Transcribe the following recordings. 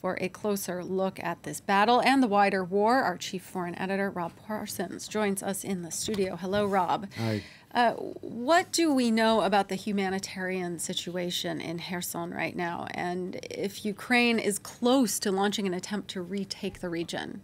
For a closer look at this battle and the wider war, our chief foreign editor, Rob Parsons, joins us in the studio. Hello, Rob. Hi. Uh, what do we know about the humanitarian situation in Kherson right now, and if Ukraine is close to launching an attempt to retake the region?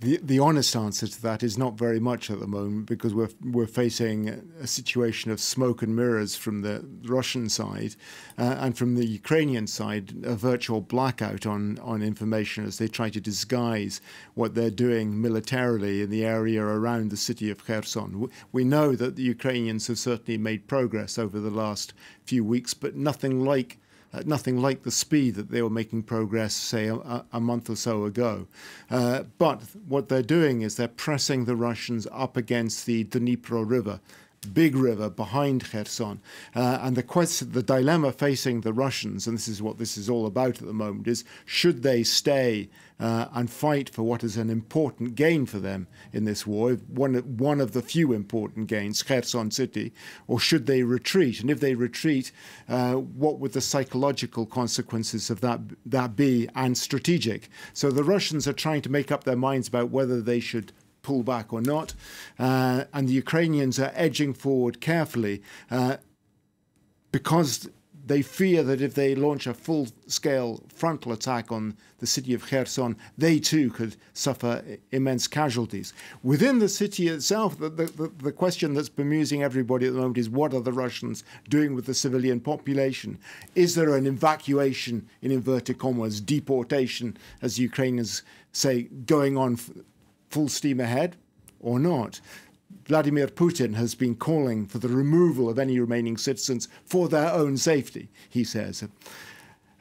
The, the honest answer to that is not very much at the moment because we're, we're facing a situation of smoke and mirrors from the Russian side uh, and from the Ukrainian side, a virtual blackout on, on information as they try to disguise what they're doing militarily in the area around the city of Kherson. We know that the Ukrainians have certainly made progress over the last few weeks, but nothing like uh, nothing like the speed that they were making progress, say, a, a month or so ago. Uh, but what they're doing is they're pressing the Russians up against the Dnipro River big river behind Kherson. Uh, and the the dilemma facing the Russians, and this is what this is all about at the moment, is should they stay uh, and fight for what is an important gain for them in this war, one, one of the few important gains, Kherson city, or should they retreat? And if they retreat, uh, what would the psychological consequences of that, that be and strategic? So the Russians are trying to make up their minds about whether they should pull back or not. Uh, and the Ukrainians are edging forward carefully uh, because they fear that if they launch a full scale frontal attack on the city of Kherson, they too could suffer immense casualties. Within the city itself, the, the, the, question that's bemusing everybody at the moment is what are the Russians doing with the civilian population? Is there an evacuation, in inverted commas, deportation, as Ukrainians say, going on full steam ahead or not. Vladimir Putin has been calling for the removal of any remaining citizens for their own safety, he says.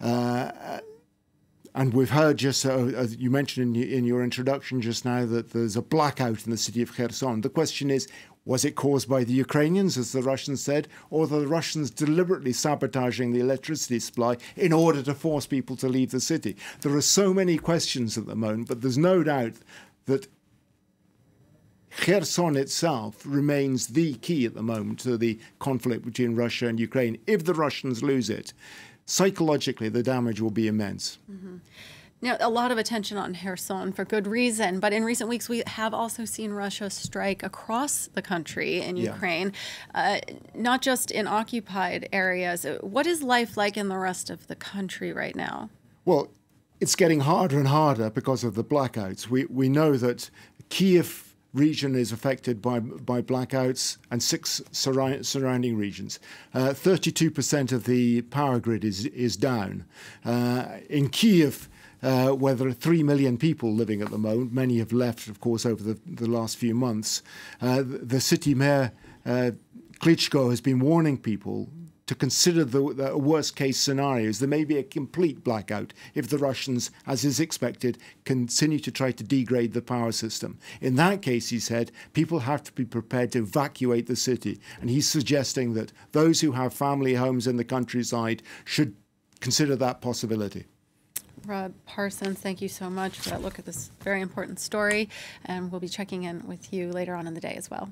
Uh, and we've heard just, uh, as you mentioned in, in, your introduction just now, that there's a blackout in the city of Kherson. The question is, was it caused by the Ukrainians, as the Russians said, or the Russians deliberately sabotaging the electricity supply in order to force people to leave the city? There are so many questions at the moment, but there's no doubt that Kherson itself remains the key at the moment to the conflict between Russia and Ukraine. If the Russians lose it, psychologically, the damage will be immense. Mm-hmm. Now, a lot of attention on Kherson for good reason, but in recent weeks we have also seen Russia strike across the country in yeah. Ukraine, uh, not just in occupied areas. What is life like in the rest of the country right now? Well, it's getting harder and harder because of the blackouts. We, we know that Kiev region is affected by, by blackouts and six surri surrounding regions. 32% uh, of the power grid is, is down. Uh, in Kiev, uh, where there are 3 million people living at the moment, many have left, of course, over the, the last few months, uh, the city mayor, uh, Klitschko, has been warning people to consider the, worst case scenarios. There may be a complete blackout if the Russians, as is expected, continue to try to degrade the power system. In that case, he said, people have to be prepared to evacuate the city. And he's suggesting that those who have family homes in the countryside should consider that possibility. Rob Parsons, thank you so much for that look at this very important story. And we'll be checking in with you later on in the day as well.